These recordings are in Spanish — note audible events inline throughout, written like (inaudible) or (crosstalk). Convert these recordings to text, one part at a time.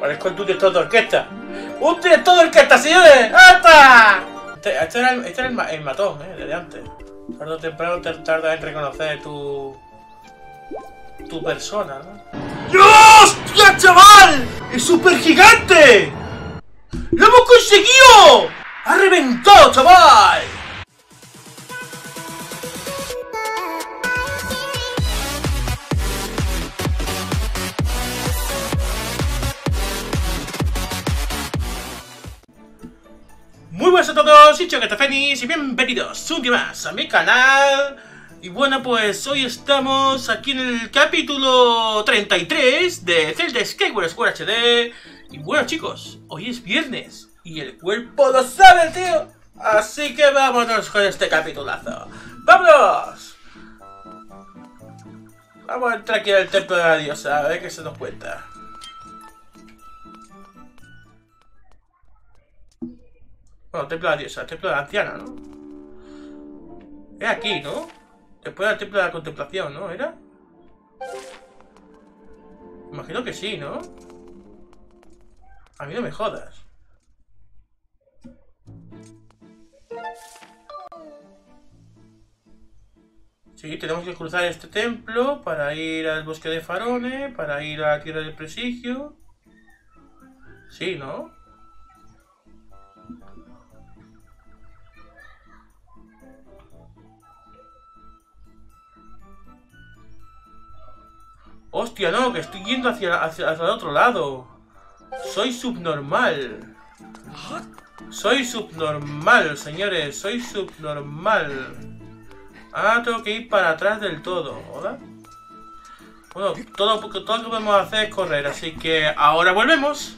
Parezco el director de orquesta. ¡Un director de orquesta, señores! ¡Hasta! Este, este era, el, este era el, ma- el matón, ¿eh? Desde antes. Tarde o temprano te tarda en reconocer tu... Tu persona, ¿no? ¡Dios! ¡Ya, chaval! ¡Es súper gigante! ¡Lo hemos conseguido! ¡Ha reventado, chaval! Muy buenas a todos, soy Chocatafenis y bienvenidos un día más a mi canal. Y bueno, pues hoy estamos aquí en el capítulo 33 de Zelda Skyward Sword HD. Y bueno chicos, hoy es viernes y el cuerpo lo sabe, tío. Así que vámonos con este capitulazo. ¡Vámonos! Vamos a entrar aquí al templo de la diosa, a ver qué se nos cuenta. Bueno, templo de la diosa, templo de la anciana, ¿no? Es aquí, ¿no? Después del templo de la contemplación, ¿no? ¿Era? Imagino que sí, ¿no? A mí no me jodas. Sí, tenemos que cruzar este templo para ir al bosque de Farone, para ir a la tierra del prestigio. Sí, ¿no? Hostia, no, que estoy yendo hacia, hacia, hacia el otro lado. Soy subnormal. Soy subnormal, señores. Soy subnormal. Ah, tengo que ir para atrás del todo, ¿hola? Bueno, todo, todo lo que podemos hacer es correr, así que ahora volvemos.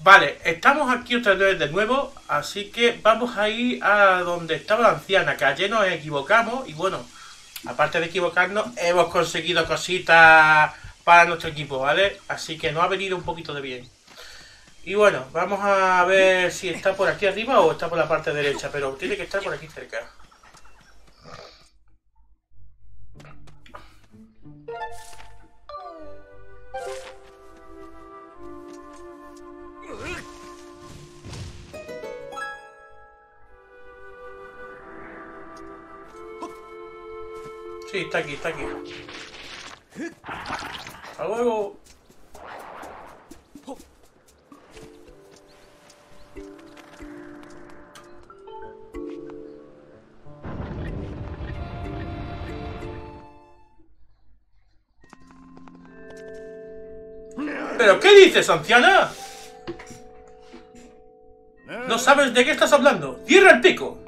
Vale, estamos aquí otra vez de nuevo, así que vamos a ir a donde estaba la anciana, que ayer nos equivocamos y bueno, aparte de equivocarnos, hemos conseguido cositas para nuestro equipo, ¿vale? Así que nos ha venido un poquito de bien. Y bueno, vamos a ver si está por aquí arriba o está por la parte derecha, pero tiene que estar por aquí cerca. Sí, está aquí, está aquí. Hasta luego. ¿Pero qué dices, anciana? ¿No sabes de qué estás hablando? ¡Cierra el pico!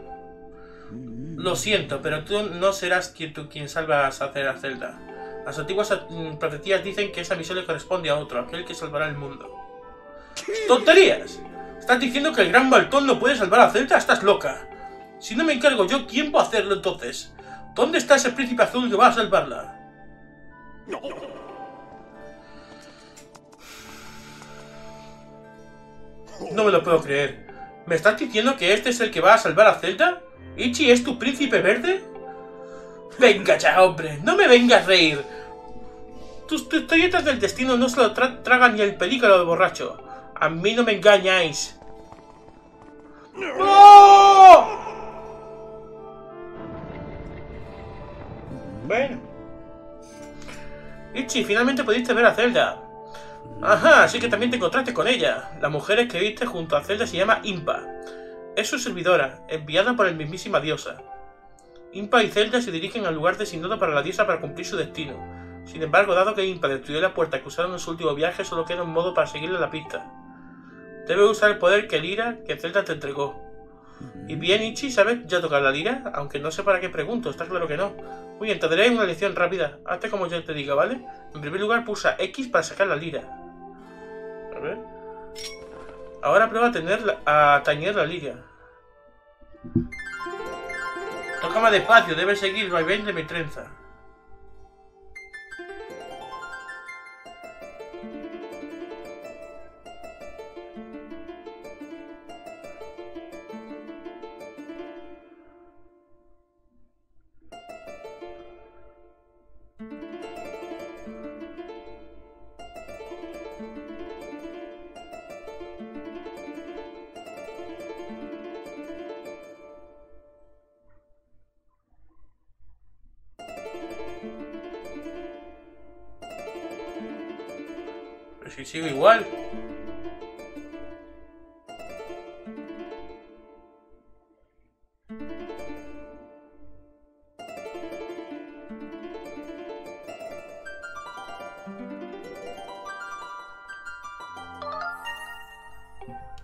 Lo siento, pero tú no serás quien, tú, quien salvas a hacer a Zelda. Las antiguas mm, profecías dicen que esa misión le corresponde a otro, aquel que salvará el mundo. ¡Tonterías! ¿Estás diciendo que el gran Baltón no puede salvar a Zelda? ¡Estás loca! Si no me encargo yo, ¿quién va a hacerlo entonces? ¿Dónde está ese príncipe azul que va a salvarla? No me lo puedo creer. ¿Me estás diciendo que este es el que va a salvar a Zelda? ¿Ichi es tu príncipe verde? Venga ya, hombre, no me vengas a reír. Tus, tus del destino no se lo tra tragan ni el pelícano de borracho. A mí no me engañáis. ¡No! Bueno. Ichi, finalmente pudiste ver a Zelda. Ajá, así que también te encontraste con ella. La mujer que viste junto a Zelda se llama Impa. Es su servidora, enviada por el mismísima diosa. Impa y Zelda se dirigen al lugar designado para la diosa para cumplir su destino. Sin embargo, dado que Impa destruyó la puerta que usaron en su último viaje, solo queda un modo para seguirle la pista. Debe usar el poder que Lira que Zelda te entregó. Y bien, Ichi, ¿sabes ya tocar la lira? Aunque no sé para qué pregunto, está claro que no. Muy bien, te daré una lección rápida. Hazte como yo te diga, ¿vale? En primer lugar, pulsa X para sacar la lira. A ver. Ahora prueba a, tener la- a tañer la lira. Toca más despacio, debes seguir el vaivén de mi trenza. Si sigo igual.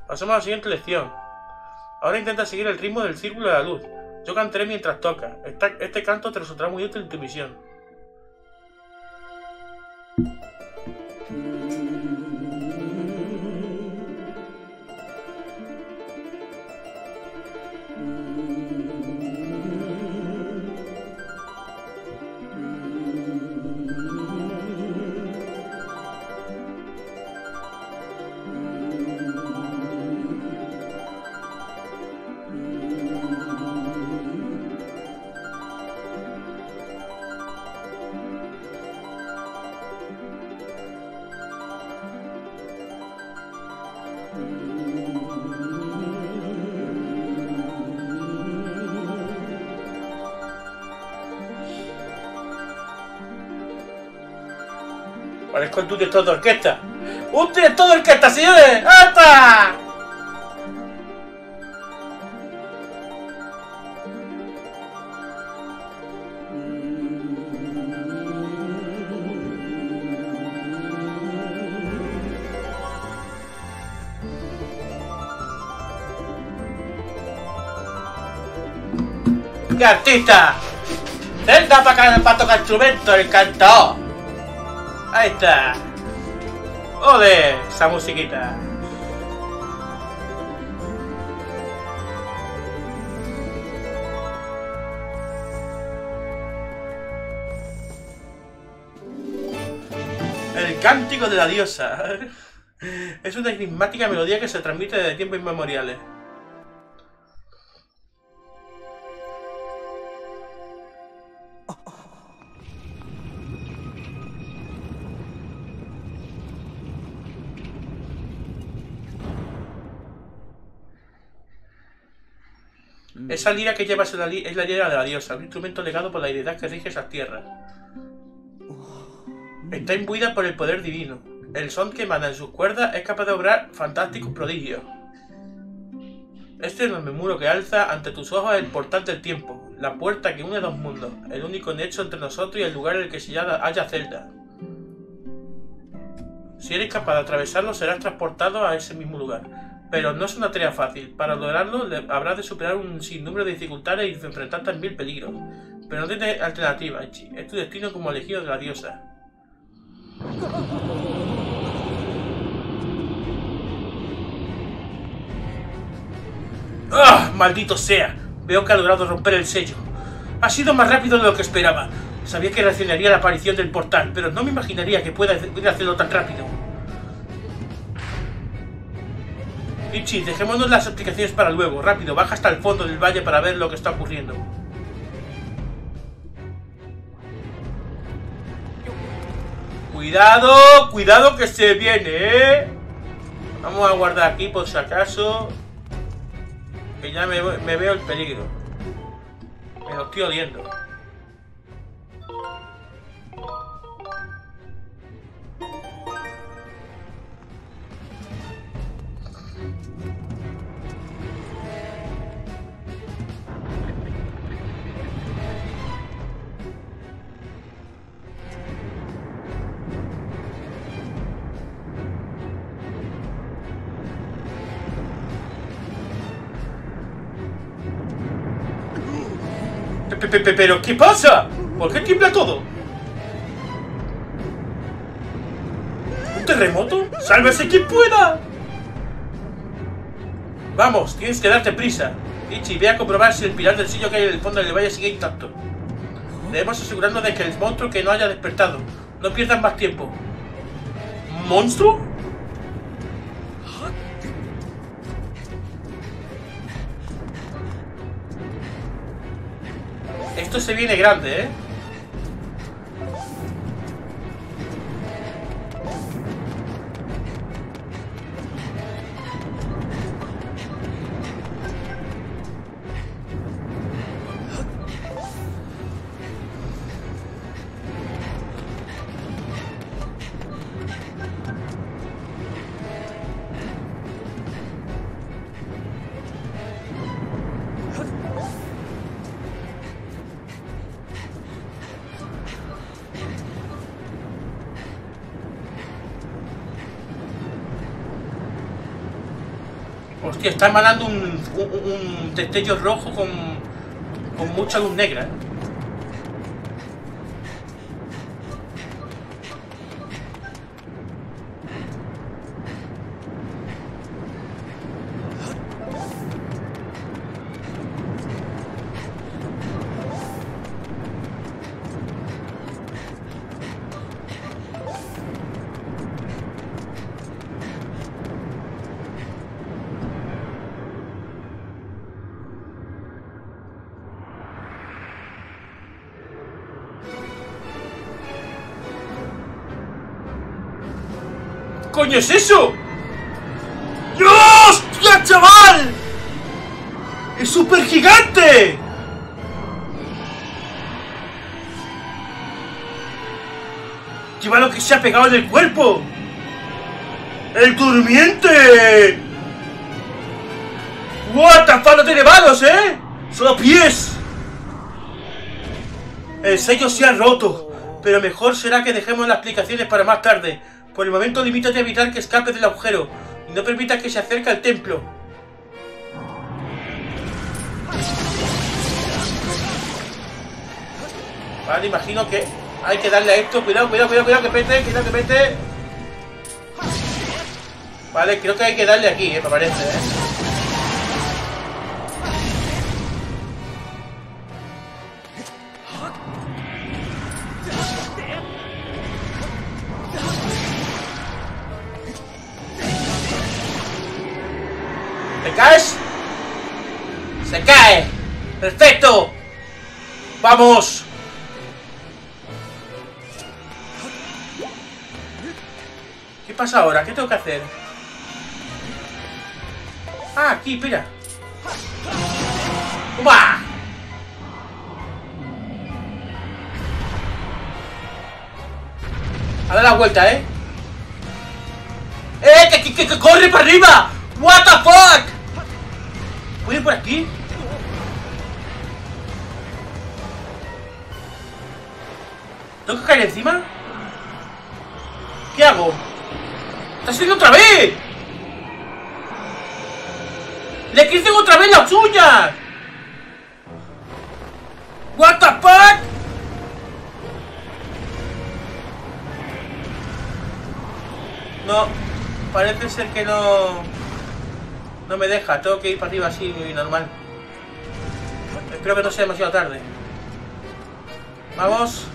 Pasamos a la siguiente lección. Ahora intenta seguir el ritmo del círculo de la luz. Yo cantaré mientras toca. este canto te resultará muy útil en tu misión. Parezco el director de orquesta. ¡Un director de orquesta, señores! ¡Hasta! ¡Qué artista! Venga para, para tocar instrumento, el cantador. Ahí está. ¡Ode! Esa musiquita. El cántico de la diosa. Es una enigmática melodía que se transmite desde tiempos inmemoriales. Esa lira que llevas es la, es la lira de la diosa, un instrumento legado por la deidad que rige esas tierras. Está imbuida por el poder divino. El son que emana en sus cuerdas es capaz de obrar fantásticos prodigios. Este enorme muro que alza ante tus ojos es el portal del tiempo, la puerta que une dos mundos, el único nexo entre nosotros y el lugar en el que se halla Zelda. Si eres capaz de atravesarlo, serás transportado a ese mismo lugar. Pero no es una tarea fácil. Para lograrlo habrás de superar un sinnúmero de dificultades y enfrentarte a mil peligros. Pero no tiene alternativa, Ichi. Es tu destino como elegido de la diosa. ¡Ah! ¡Maldito sea! Veo que ha logrado romper el sello. Ha sido más rápido de lo que esperaba. Sabía que reaccionaría la aparición del portal, pero no me imaginaría que pueda hacerlo tan rápido. Ichi, dejémonos las explicaciones para luego. Rápido, baja hasta el fondo del valle para ver lo que está ocurriendo. Cuidado, cuidado que se viene, ¿eh? Vamos a guardar aquí por si acaso. Que ya me, me veo el peligro. Me lo estoy oliendo. ¿Pero qué pasa? ¿Por qué tiembla todo? ¿Un terremoto? ¡Sálvese quien pueda! Vamos, tienes que darte prisa. Ichi, ve a comprobar si el pilar del sitio que hay en el fondo del valle sigue intacto. Debemos asegurarnos de que el monstruo que no haya despertado. No pierdas más tiempo. ¿Monstruo? Se viene grande, ¿eh? Hostia, está emanando un, un, un destello rojo con, con mucha luz negra. Coño es eso? ¡Dios! ¡Ya, chaval! ¡Es súper gigante! Lleva lo que se ha pegado en el cuerpo. ¡El durmiente! ¡What the fuck! No tiene manos, ¿eh? ¡Solo pies! El sello se ha roto. Pero mejor será que dejemos las explicaciones para más tarde. Por el momento limítate a evitar que escape del agujero y no permita que se acerque al templo. Vale, imagino que hay que darle a esto. Cuidado, cuidado, cuidado, cuidado, que pete, cuidado, que pete. Vale, creo que hay que darle aquí, eh, me parece, eh. Caes? Se cae. Perfecto. Vamos. ¿Qué pasa ahora? ¿Qué tengo que hacer? Ah, aquí, espera. ¡Upa! A dar la vuelta, ¿eh? ¡Eh! ¡Que, que, que corre para arriba! ¡What the fuck! ¿Puedo ir por aquí? ¿Tengo que caer encima? ¿Qué hago? ¡Está subiendo otra vez! ¡Le crecen otra vez las uñas! ¿What the fuck? No, parece ser que no... No me deja, tengo que ir para arriba así, normal. Espero que no sea demasiado tarde. Vamos.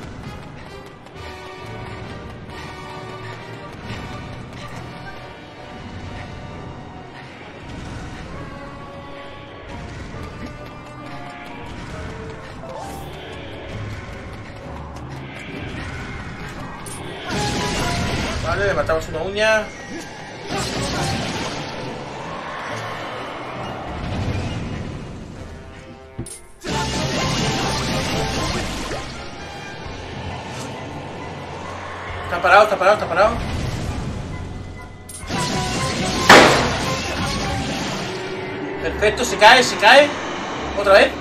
Vale, le matamos una uña. Parado, está parado, está parado. Perfecto, se cae, se cae. Otra vez.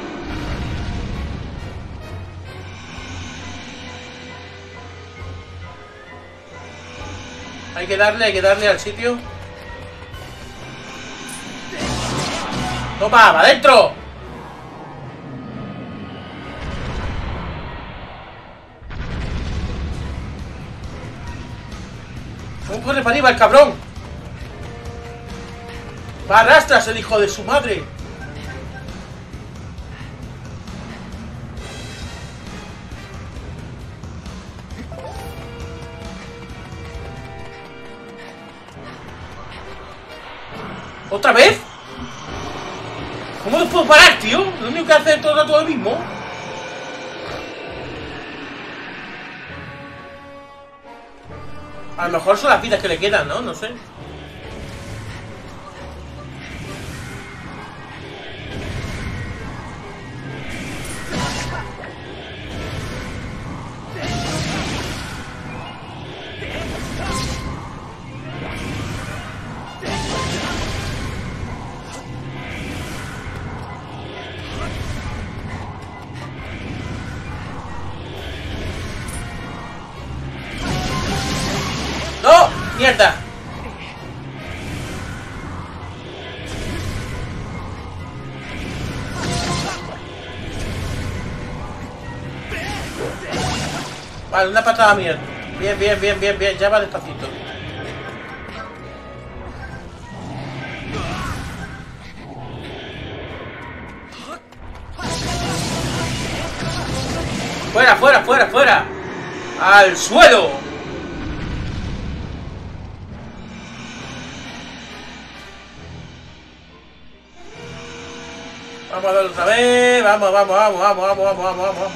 Hay que darle, hay que darle al sitio. ¡Toma! ¡Va adentro! Corre para arriba el cabrón! ¡Va arrastras el hijo de su madre! ¿Otra vez? ¿Cómo los puedo parar, tío? Lo único que hace todo el rato lo mismo. A lo mejor son las vidas que le quedan, ¿no? No sé. ¡Mierda! Vale, una patada mierda. Bien, bien, bien, bien, bien. Ya va despacito. ¡Fuera, fuera, fuera, fuera! ¡Al suelo! Vamos a darle otra vez. Vamos, vamos, vamos, vamos, vamos, vamos, vamos, vamos.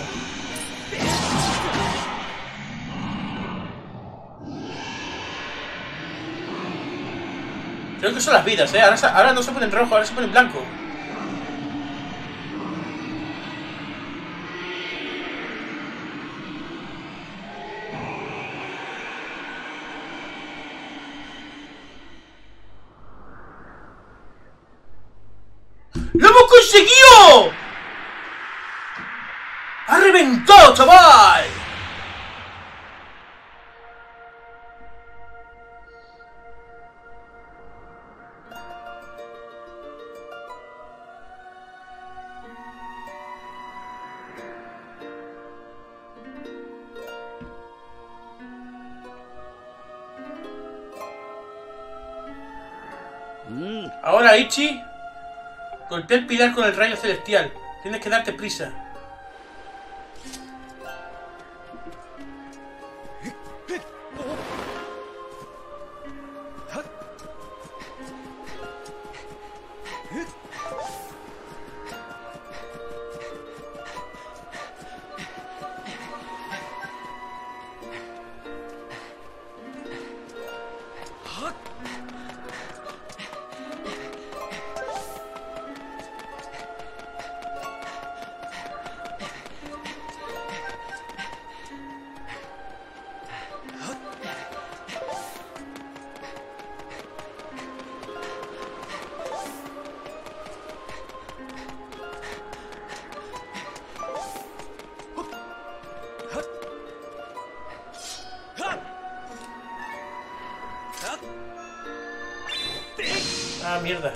Creo que son las vidas, ¿eh? Ahora, ahora no se pone en rojo, ahora se pone en blanco. ¡Lo hemos conseguido! ¡Ha reventado, chaval! Ahora, Ichi, el pilar con el rayo celestial. Tienes que darte prisa. Mierda.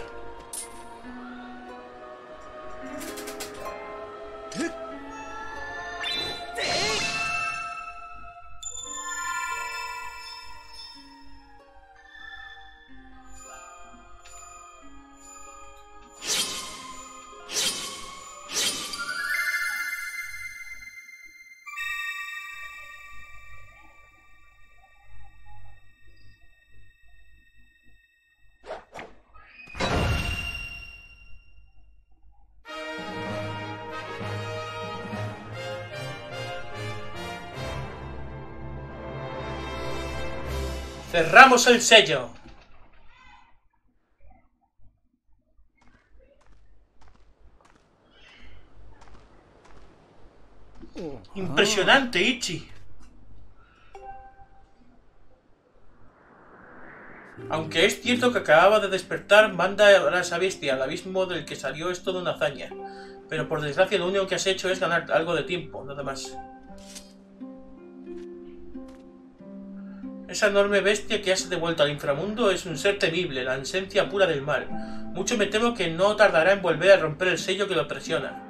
Cerramos el sello. Impresionante, Ichi. Aunque es cierto que acababa de despertar, manda a esa bestia al abismo del que salió es toda una hazaña. Pero por desgracia lo único que has hecho es ganar algo de tiempo, nada más. Esa enorme bestia que has devuelto al inframundo es un ser temible, la esencia pura del mal. Mucho me temo que no tardará en volver a romper el sello que lo presiona.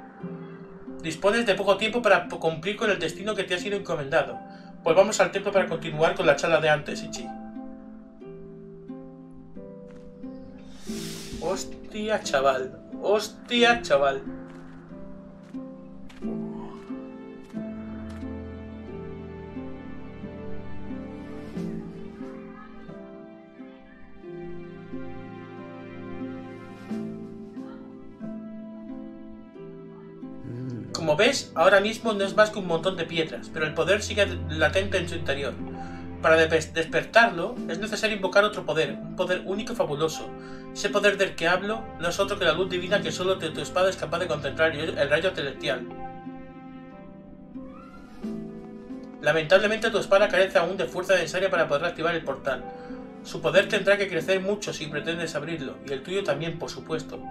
Dispones de poco tiempo para cumplir con el destino que te ha sido encomendado. Volvamos al templo para continuar con la charla de antes, Ichi. Hostia, chaval. Hostia, chaval. Como ves, ahora mismo no es más que un montón de piedras, pero el poder sigue latente en su interior. Para despertarlo, es necesario invocar otro poder, un poder único y fabuloso. Ese poder del que hablo no es otro que la luz divina que solo tu espada es capaz de concentrar el rayo celestial. Lamentablemente tu espada carece aún de fuerza necesaria para poder activar el portal. Su poder tendrá que crecer mucho si pretendes abrirlo, y el tuyo también, por supuesto.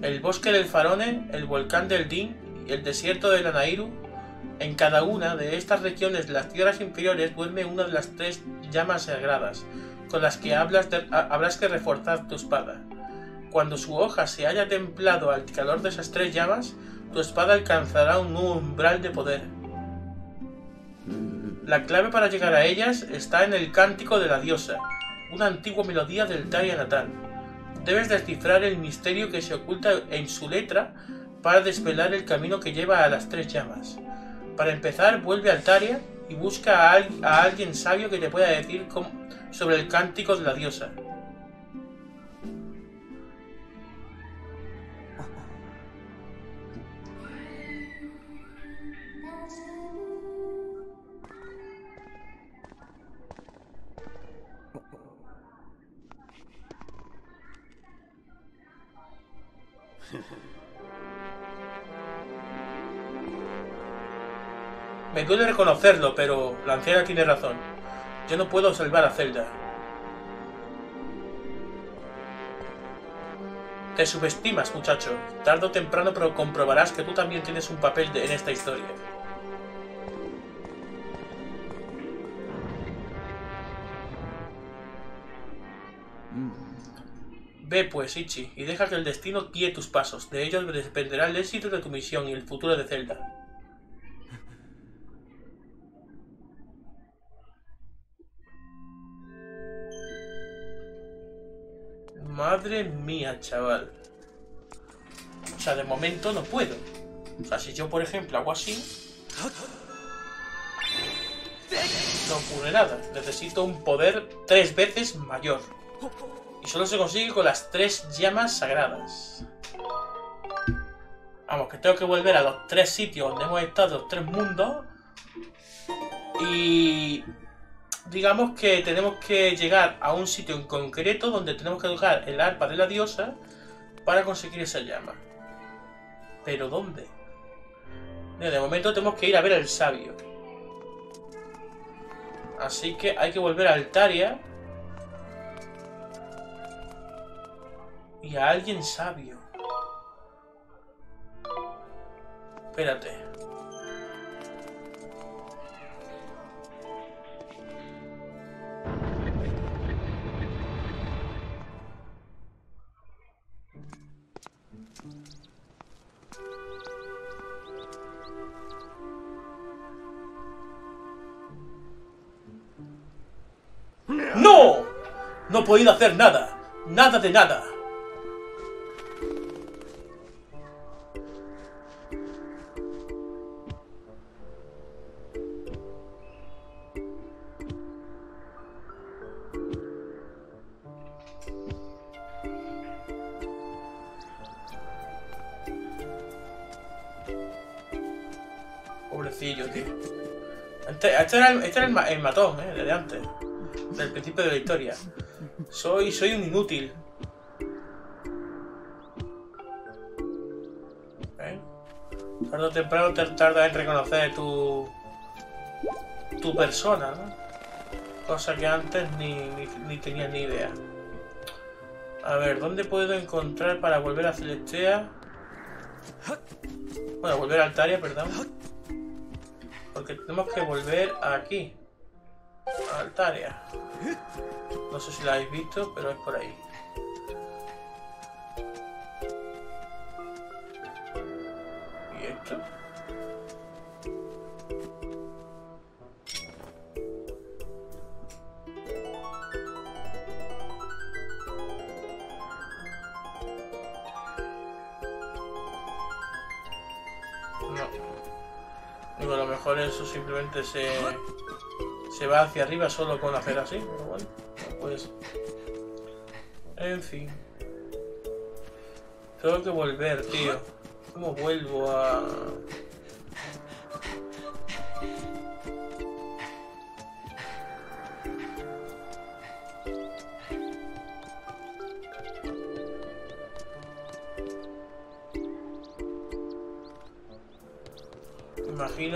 El bosque del Farone, el volcán del Din y el desierto de la Nairu. En cada una de estas regiones de las tierras inferiores duerme una de las tres llamas sagradas, con las que hablas habrás que reforzar tu espada. Cuando su hoja se haya templado al calor de esas tres llamas, tu espada alcanzará un nuevo umbral de poder. La clave para llegar a ellas está en el Cántico de la Diosa, una antigua melodía del Taria natal. Debes descifrar el misterio que se oculta en su letra para desvelar el camino que lleva a las tres llamas. Para empezar, vuelve al Taria y busca a, alguien sabio que te pueda decir sobre el Cántico de la Diosa. Me duele reconocerlo, pero la anciana tiene razón. Yo no puedo salvar a Zelda. Te subestimas, muchacho. Tardo o temprano pero comprobarás que tú también tienes un papel en esta historia. Ve pues, Ichi, y deja que el destino guíe tus pasos. De ello dependerá el éxito de tu misión y el futuro de Zelda. Madre mía, chaval. O sea, de momento no puedo. O sea, si yo, por ejemplo, hago así... No ocurre nada. Necesito un poder tres veces mayor. Solo se consigue con las tres llamas sagradas. Vamos, que tengo que volver a los tres sitios donde hemos estado, los tres mundos. Y digamos que tenemos que llegar a un sitio en concreto donde tenemos que tocar el arpa de la diosa para conseguir esa llama. ¿Pero dónde? De momento tenemos que ir a ver al sabio. Así que hay que volver a Altaria y a alguien sabio. Espérate. ¡No! No he podido hacer nada. Nada de nada. Este era el, este el, matón, ¿eh? De antes. Del principio de la historia. Soy, soy un inútil. ¿Eh? Tarde o temprano te tarda en reconocer tu... Tu persona, ¿no? Cosa que antes ni, ni, ni tenía ni idea. A ver, ¿dónde puedo encontrar para volver a Celestea? Bueno, volver a Altaria, perdón. Porque tenemos que volver aquí. A Altaria. No sé si la habéis visto, pero es por ahí. ¿Y esto? A lo mejor eso simplemente se, se va hacia arriba solo con hacer así. bueno, pues... En fin. Tengo que volver, tío. ¿Cómo vuelvo a...?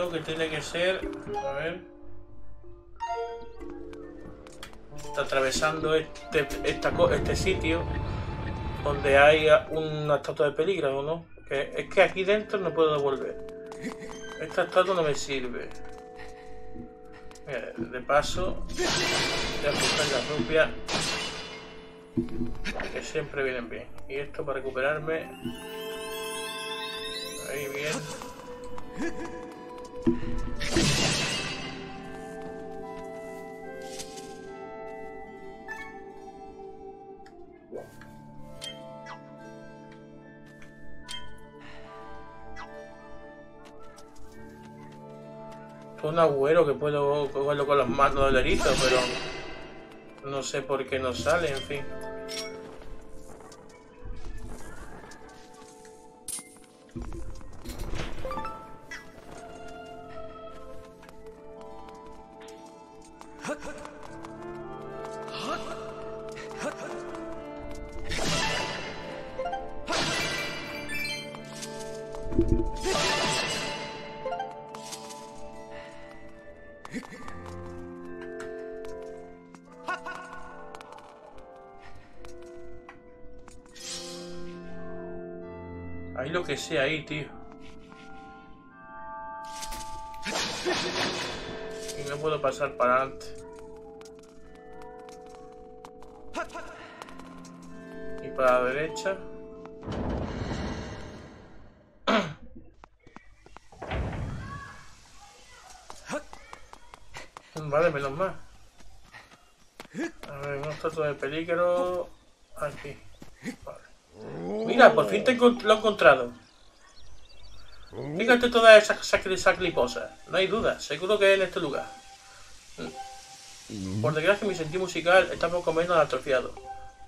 Imagino que tiene que ser... Está atravesando este, este sitio donde hay una estatua de peligro, ¿no? Que es que aquí dentro no puedo volver. Esta estatua no me sirve. de paso, voy a buscar la. Que siempre vienen bien. Y esto para recuperarme. Ahí bien un agujero que puedo cogerlo con las manos de doloritos, pero no sé por qué no sale, en fin. Ahí, tío. Y no puedo pasar para adelante. Y para la derecha. Vale, menos mal. A ver, un obstáculo de peligro. Aquí. Mira, por fin te lo he encontrado. Fíjate todas esas sacriposas. No hay duda, seguro que es en este lugar. Por desgracia mi sentido musical está poco menos atrofiado.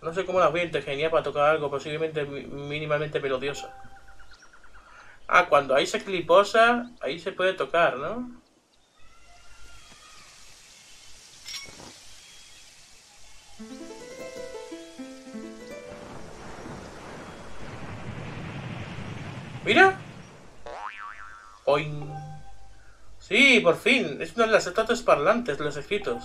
No sé cómo la voy a intergeniar para tocar algo posiblemente mínimamente melodioso. Ah, cuando hay sacriposas, ahí se puede tocar, ¿no? Mira. Oin. Sí, por fin. Es una de las estatuas parlantes los escritos.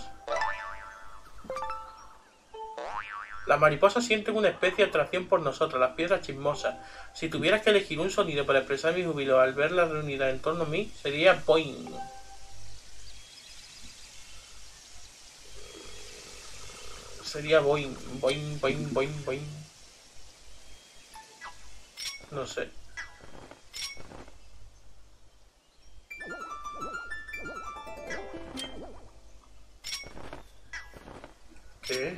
Las mariposas sienten una especie de atracción por nosotros, las piedras chismosas. Si tuvieras que elegir un sonido para expresar mi júbilo al ver la reunida en torno a mí, sería boing. Sería boing, boing, boing, boing, boing. No sé. ¿Qué?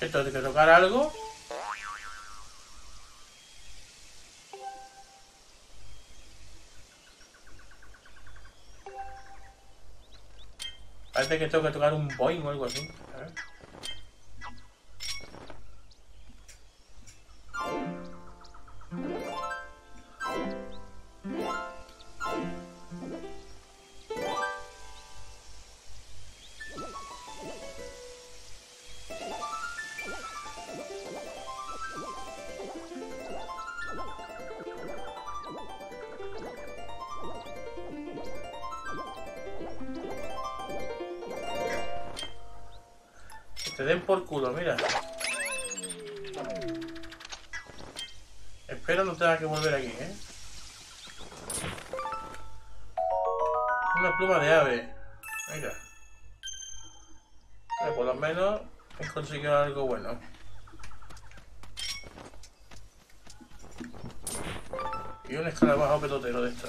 Esto tiene que tocar algo. Parece que tengo que tocar un boing o algo así. Por culo, mira. Espero no tenga que volver aquí, ¿eh? Una pluma de ave. Mira. Por lo menos he conseguido algo bueno. Y un escarabajo pelotero de esto.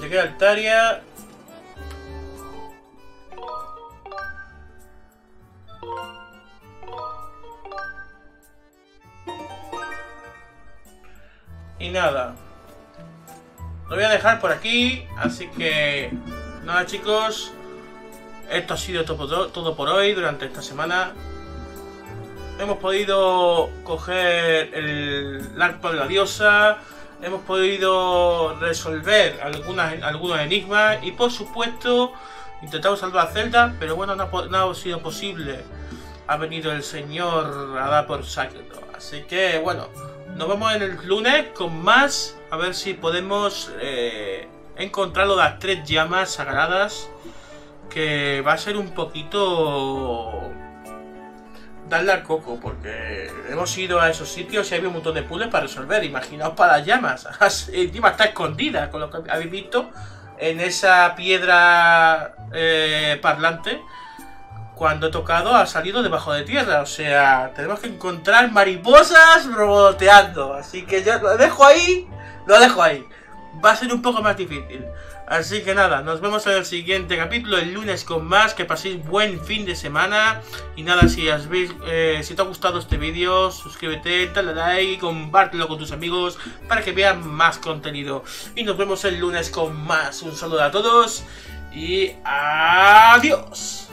Llegué a Altaria. Y nada. Lo voy a dejar por aquí. Así que... Nada chicos. Esto ha sido todo, por hoy durante esta semana. Hemos podido coger el, arco de la diosa. Hemos podido resolver algunas, algunos enigmas. Y por supuesto, intentamos salvar a Zelda. Pero bueno, no, ha sido posible. Ha venido el señor a dar por saco. Así que bueno, nos vemos en el lunes con más. A ver si podemos eh, encontrar las tres llamas sagradas que va a ser un poquito darle al coco, porque hemos ido a esos sitios y hay un montón de puzzles para resolver. Imaginaos para las llamas. (laughs) Encima está escondida, con lo que habéis visto, en esa piedra eh, parlante. Cuando he tocado ha salido debajo de tierra. O sea, tenemos que encontrar mariposas roboteando. Así que yo lo dejo ahí. Lo dejo ahí. Va a ser un poco más difícil. Así que nada, nos vemos en el siguiente capítulo el lunes con más. Que paséis buen fin de semana. Y nada, si, has eh, si te ha gustado este vídeo, suscríbete, dale like, compártelo con tus amigos para que vean más contenido. Y nos vemos el lunes con más. Un saludo a todos y adiós.